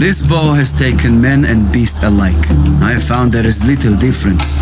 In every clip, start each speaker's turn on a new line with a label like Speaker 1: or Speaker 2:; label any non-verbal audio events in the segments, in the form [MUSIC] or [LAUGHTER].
Speaker 1: This bow has taken men and beast alike. I have found there is little difference.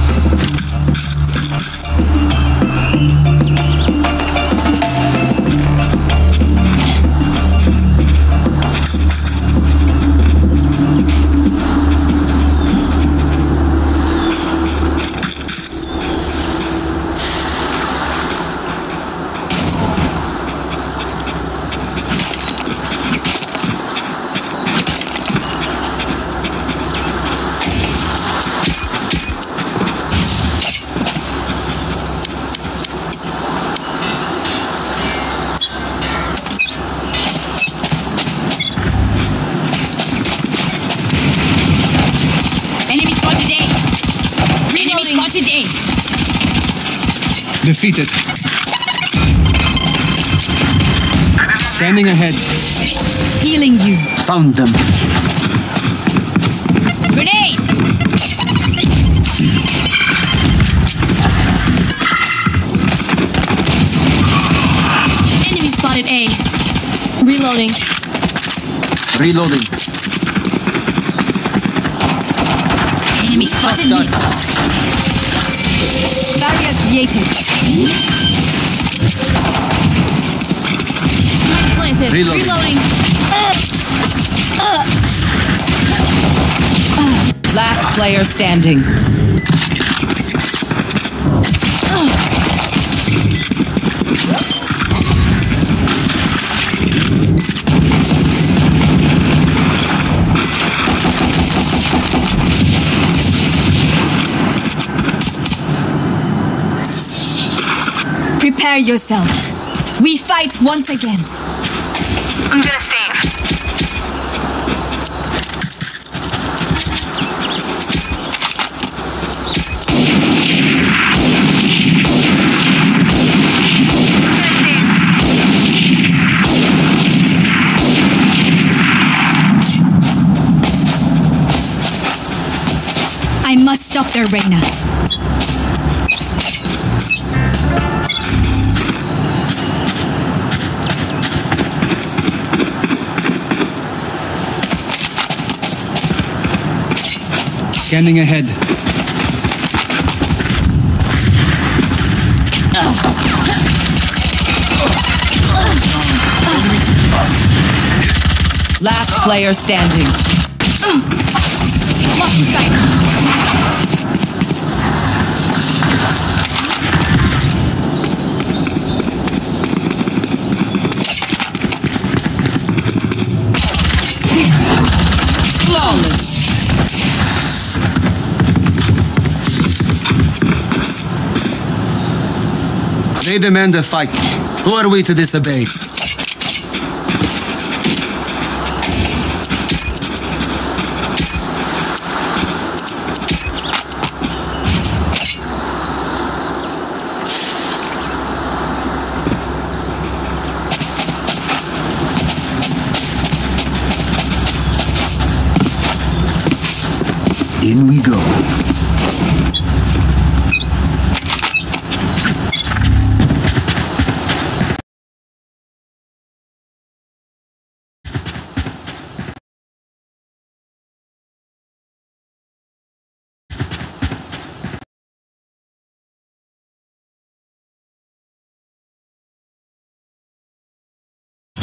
Speaker 2: Standing ahead.
Speaker 3: Healing you.
Speaker 1: Found them.
Speaker 3: Grenade. Enemy spotted A. Reloading.
Speaker 1: Reloading.
Speaker 3: Enemy spotted me. Barrier created.
Speaker 4: Planted.
Speaker 1: Reloading.
Speaker 4: Reloading.
Speaker 5: Last player standing.
Speaker 3: Prepare yourselves. We fight once again.
Speaker 6: I'm gonna save.
Speaker 3: I must stop their Reyna.
Speaker 2: Scanning ahead.
Speaker 5: Last player standing.
Speaker 4: Lost sight.
Speaker 1: They demand a fight. Who are we to disobey?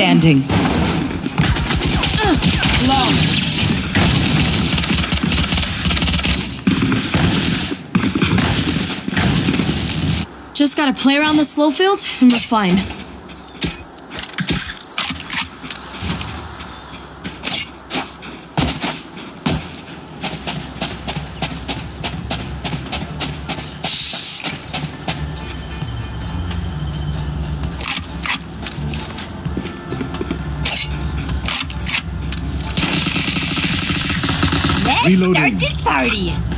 Speaker 5: Standing.
Speaker 4: Long. Just gotta play around the slow field and we're
Speaker 2: Reloading.
Speaker 3: start this party.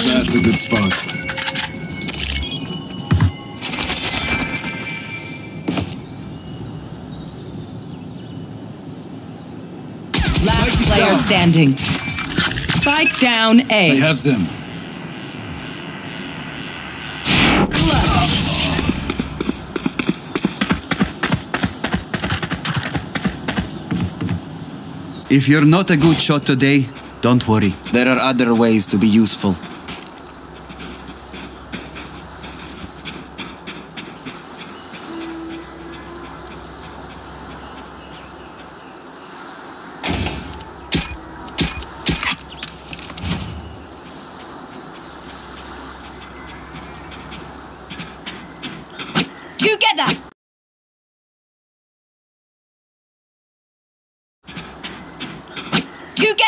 Speaker 4: Sight.
Speaker 2: That's a good spot.
Speaker 5: Last player standing. Spike down
Speaker 2: I
Speaker 5: A.
Speaker 2: have them.
Speaker 1: If you're not a good shot today, don't worry. There are other ways to be useful.
Speaker 6: Together! Together!
Speaker 7: Less. Slow. My ult is ready. They are so dead.
Speaker 2: Let's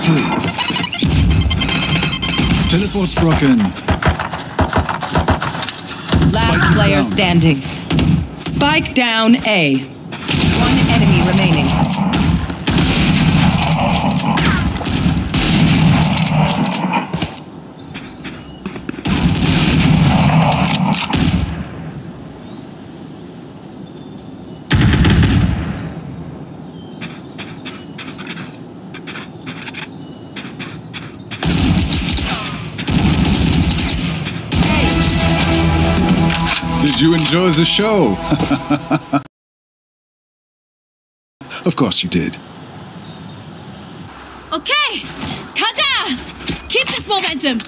Speaker 2: see. Teleport's broken.
Speaker 5: Last
Speaker 2: is
Speaker 5: player standing. Spike down A.
Speaker 2: Did you enjoy the show? [LAUGHS] of course you did.
Speaker 6: Okay! Kata! Keep this momentum!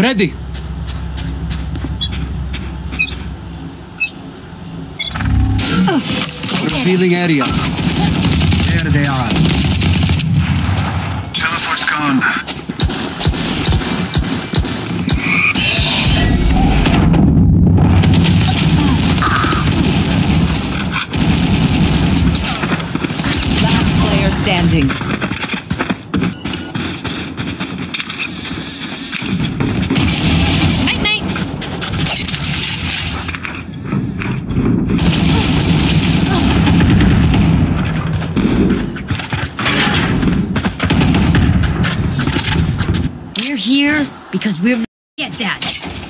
Speaker 1: Ready! Revealing area. There they are.
Speaker 7: Teleport's gone.
Speaker 5: Last player standing.
Speaker 3: Because we're at that.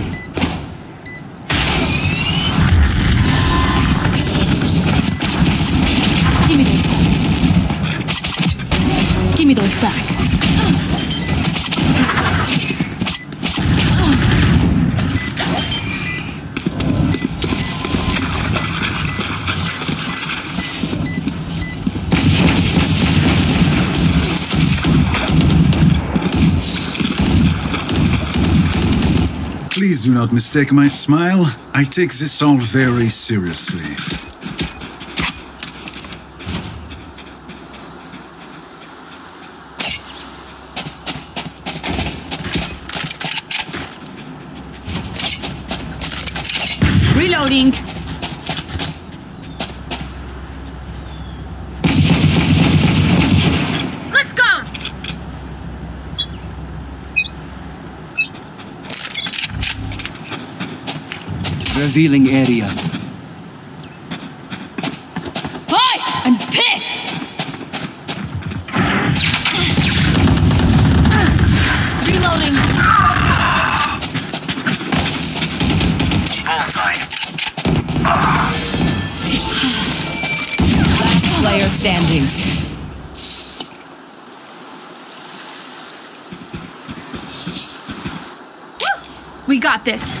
Speaker 2: Please do not mistake my smile. I take this all very seriously.
Speaker 3: Reloading.
Speaker 1: Revealing area.
Speaker 6: Hi! I'm pissed!
Speaker 3: Reloading.
Speaker 7: Bullseye.
Speaker 5: Player standing.
Speaker 3: We got this.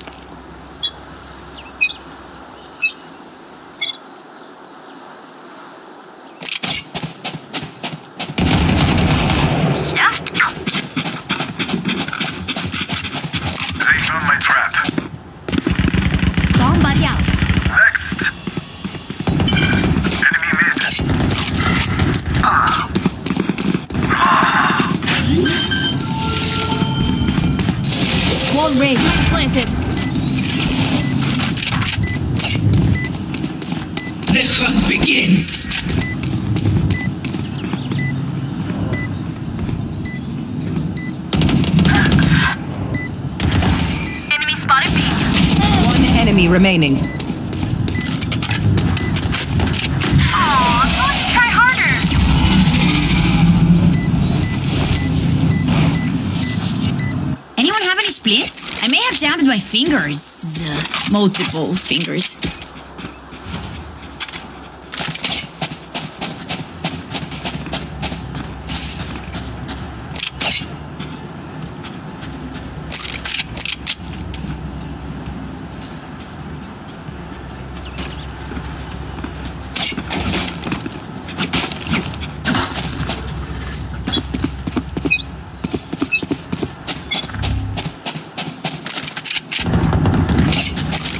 Speaker 7: Enemy
Speaker 5: remaining.
Speaker 3: Anyone have any splits? I may have damaged my fingers. Multiple fingers.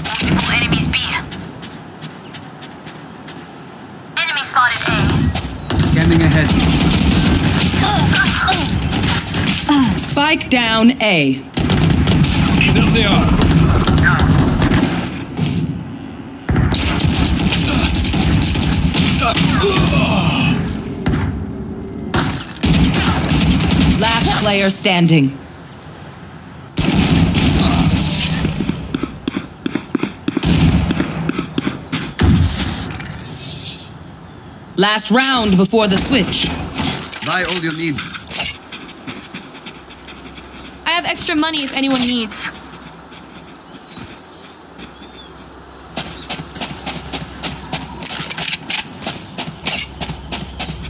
Speaker 7: Multiple enemies B. Enemy spotted A.
Speaker 1: Scanning ahead.
Speaker 5: Spike down A.
Speaker 2: There they are.
Speaker 5: Last player standing. Last round before the switch.
Speaker 1: Buy all you need.
Speaker 6: I have extra money if anyone needs.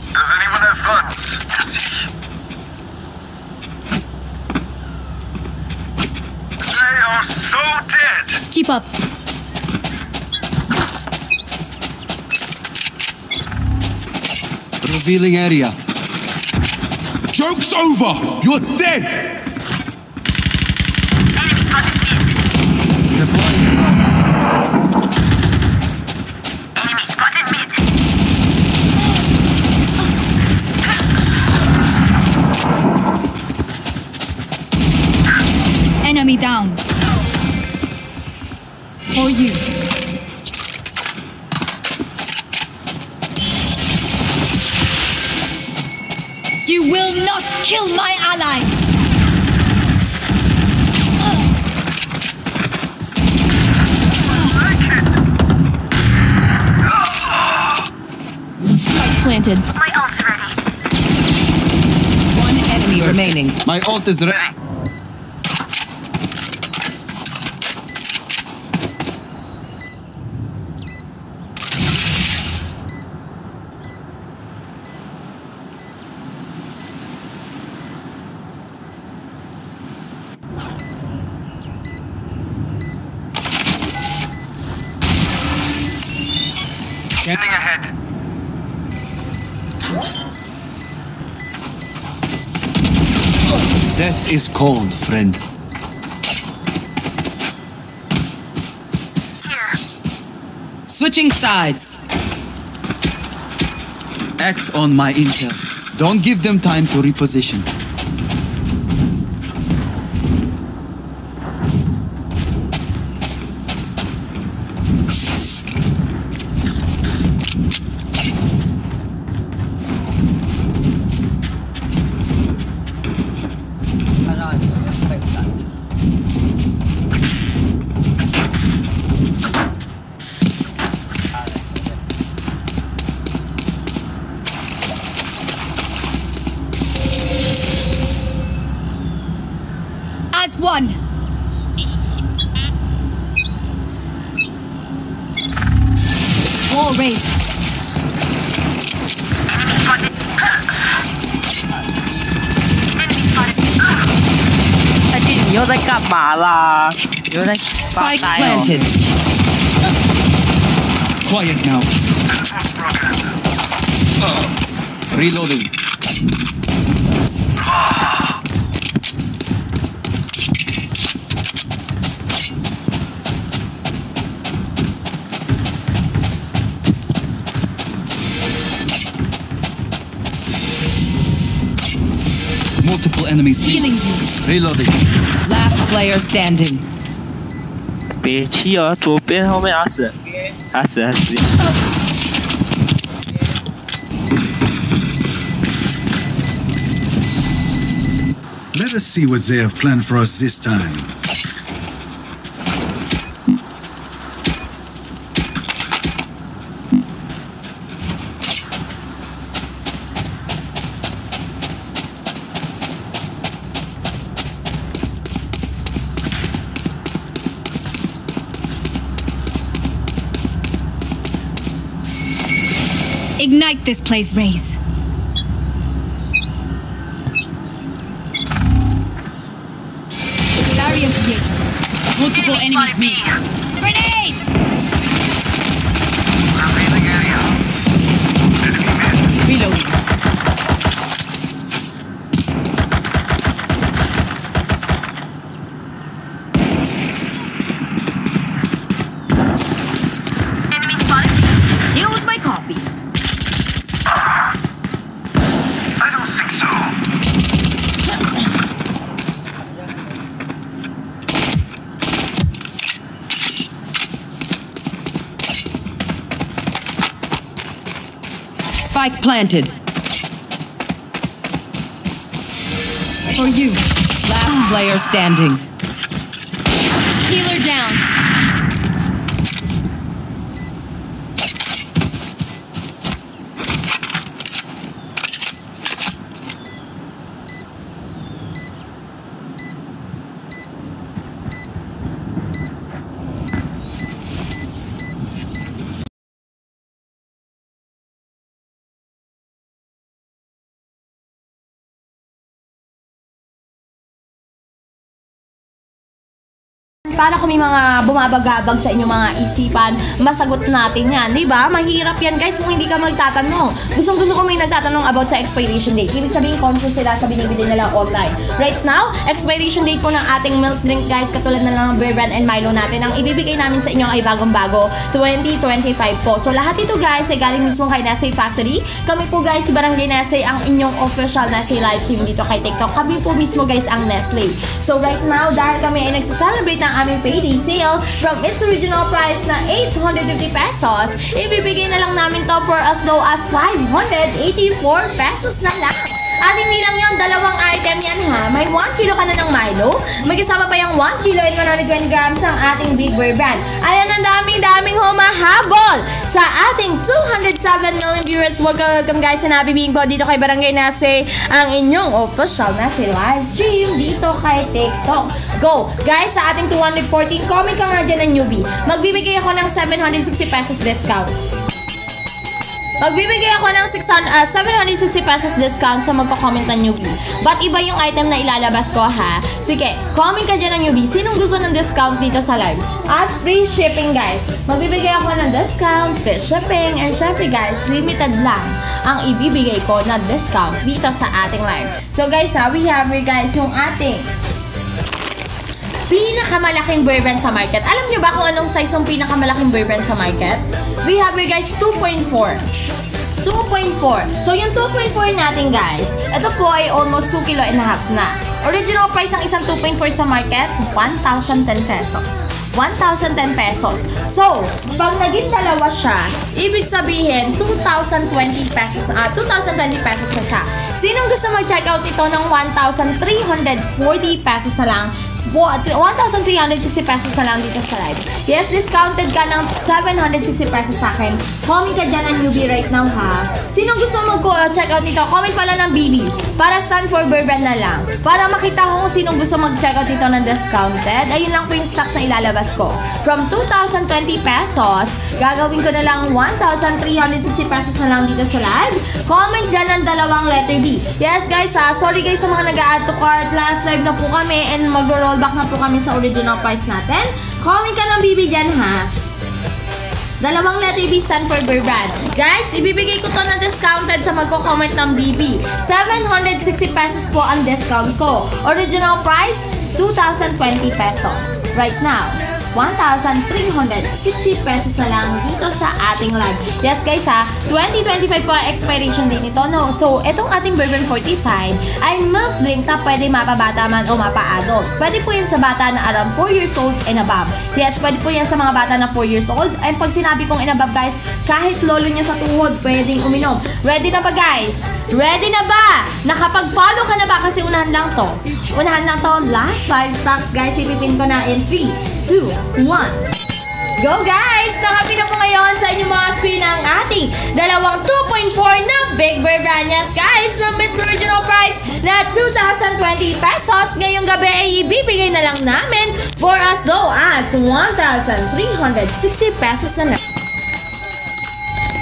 Speaker 7: Does anyone have funds? They are so dead.
Speaker 6: Keep up.
Speaker 1: Revealing area.
Speaker 2: Joke's over! You're dead!
Speaker 7: Enemy spotted mid.
Speaker 1: Deploying.
Speaker 7: Enemy spotted mid.
Speaker 3: Enemy down. For you. You will not kill my ally.
Speaker 6: Planted.
Speaker 7: My ult's ready.
Speaker 5: One enemy remaining.
Speaker 1: My ult is ready.
Speaker 7: Scanning ahead.
Speaker 1: Death is cold, friend.
Speaker 5: Switching sides.
Speaker 1: Act on my intel. Don't give them time to reposition.
Speaker 8: 干嘛啦？你又在发
Speaker 5: Spike
Speaker 8: 呆哦。
Speaker 5: planted.
Speaker 1: Quiet now. Reloading. Multiple enemies.
Speaker 5: Healing you.
Speaker 1: Reloading.
Speaker 5: Last player standing.
Speaker 8: 别气哦，左边后面阿死，阿死阿死。
Speaker 2: Let us see what they have planned for us this time.
Speaker 6: Ignite this place, Raze. Barrier created.
Speaker 3: Multiple enemies mid.
Speaker 6: Grenade!
Speaker 7: Revealing area. Enemy mid.
Speaker 5: Reloading.
Speaker 7: Enemy spotted.
Speaker 3: Here's my copy.
Speaker 7: I don't think so.
Speaker 5: Spike planted.
Speaker 6: For you.
Speaker 5: Last player standing.
Speaker 6: Healer down.
Speaker 9: Paano kung may mga bumabagabag sa inyong mga isipan, masagot natin yan, di ba? Mahirap yan guys kung hindi ka magtatanong. Gustong gusto ko may nagtatanong about sa expiration date. Ibig sabihin conscious sila sa binibili nila online. Right now, expiration date po ng ating milk drink guys, katulad na lang ng Bear Brand and Milo natin. Ang ibibigay namin sa inyo ay bagong-bago, 2025 po. So lahat ito guys ay galing mismo kay Nestle Factory. Kami po guys, si Barangay Nestle, ang inyong official Nestle live stream dito kay TikTok. Kami po mismo guys ang Nestle. So right now, dahil kami ay nagsaselebrate ng aming payday sale from its original price na 850 pesos, ibibigay na lang namin to for as low as 584 pesos na lang. At hindi lang yung dalawang item yan ha. May 1 kilo ka na ng Milo. May kasama pa yung 1 kilo and 120 grams ng ating Big Bear Brand. Ayan ang daming-daming humahabol sa ating 207 million viewers. Welcome guys sa Nabibing po dito kay Barangay Nase, ang inyong official Nase live stream dito kay TikTok. Go! Guys, sa ating 214, comment ka nga dyan ng newbie. Magbibigay ako ng 760 pesos discount. Magbibigay ako ng 600, ah, 760 pesos discount sa magko-comment ng newbie. But iba yung item na ilalabas ko ha. Sige, comment ka dyan ng newbie. Sinong gusto ng discount dito sa live? At free shipping guys. Magbibigay ako ng discount, free shipping, and syempre guys, limited lang ang ibibigay ko na discount dito sa ating live. So guys ha, we have here guys yung ating pinakamalaking brand sa market. Alam niyo ba kung anong size ng pinakamalaking brand sa market? We have here guys 2.4. 2.4. So yung 2.4 natin guys, ito po ay almost 2 kilo and a half na. Original price ng isang 2.4 sa market, 1,010 pesos. 1,010 pesos. So, pag naging dalawa siya, ibig sabihin, 2,020 pesos, ah, 2,020 pesos na siya. Sinong gusto mag-check out ito ng 1,340 pesos na lang? Wo- 1,360 pesos na lang dito sa live. Yes, discounted ka ng 760 pesos sa akin. Comment ka dyan ang newbie right now ha. Sinong gusto mag-check out nito? Comment pala ng BB. Para Sun for Bear Brand na lang. Para makita ko kung sinong gusto mag-check out nito ng discounted. Ayun lang po yung stocks na ilalabas ko. From 2,020 pesos, gagawin ko na lang 1,360 pesos na lang dito sa live. Comment dyan ang dalawang letter B. Yes guys ha, sorry guys sa mga nag-add to cart. Last live na po kami and mag-roll back na po kami sa original price natin. Comment ka ng BB dyan ha. Dalawang letter B stand for Bear Brand. Guys, ibibigay ko to na discounted sa magko-comment ng BB. 760 pesos po ang discount ko. Original price, 2,020 pesos. Right now, 1,360 pesos na lang dito sa ating live. Yes guys ha, 2025 po ang expiration date nito. No? So, itong ating Bourbon 45 ay milk drink na pwede mapabata man o mapa-adult. Pwede po yan sa bata na around 4 years old and above. Yes, pwede po yan sa mga bata na 4 years old. And pag sinabi kong and above guys, kahit lolo nyo sa tuhod, pwedeng uminom. Ready na ba guys? Ready na ba? Nakapag-follow ka na ba? Kasi unahan lang to. Unahan lang to. Last 5 stocks guys, ipipin ko na in 3, 2, 1. Go guys! Nakapin na po ngayon sa inyong mga screen ang ating dalawang 2.4 na Big Bear Branyas guys from its original price na 2,020 pesos. Ngayong gabi ay ibibigay na lang namin for as low as 1,360 pesos na lang.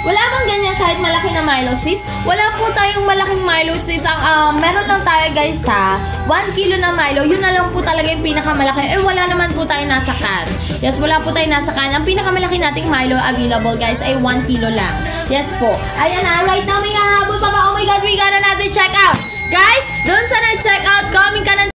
Speaker 9: Wala bang ganyan kahit malaki na Milo sis? Wala po tayong malaking Milo sis. Ang, ah, meron lang tayo guys sa 1 kilo na Milo. Yun na lang po talaga yung pinakamalaki. Eh wala naman po tayo nasa can. Yes, wala po tayo nasa can. Ang pinakamalaki nating Milo available guys ay 1 kilo lang. Yes po. Ayan na, right now may hahabol pa ba? Oh my god, we got another check out. Guys, doon sa nag-check out, comment ka ng